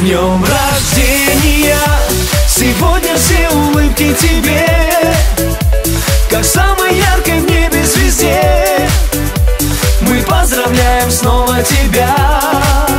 днем рождения. Сегодня все улыбки тебе Как самой яркой в небе звезде. Мы поздравляем снова тебя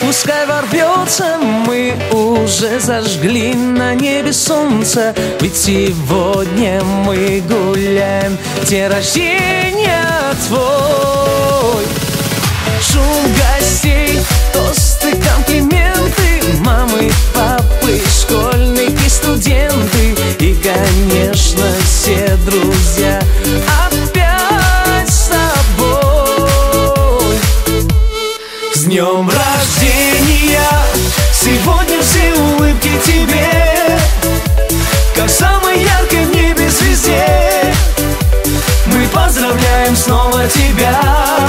пускай ворвется Мы уже зажгли на небе солнце. Ведь сегодня мы гуляем День рождения твой. Шум гостей, тосты, комплименты Мамы, папы, школьники, студенты. И, конечно, все друзья днем рождения. Сегодня все улыбки тебе Как самой яркой в небе звезде. Мы поздравляем снова тебя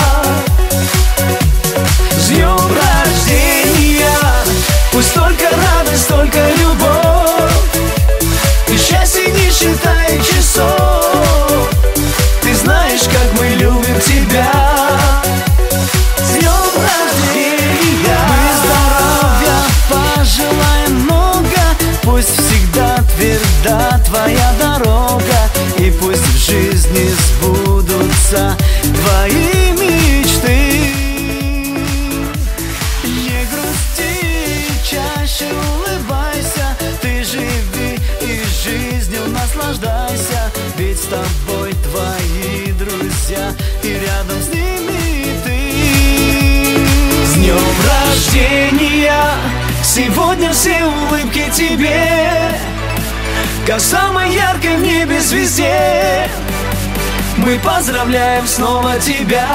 чаще улыбайся. Ты живи и жизнью наслаждайся. Ведь с тобой твои друзья И рядом с ними ты. С днем рождения! Сегодня все улыбки тебе. Как самой яркой в небе звезде. Мы поздравляем снова тебя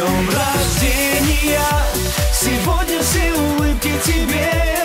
днем рождения. Сегодня все улыбки тебе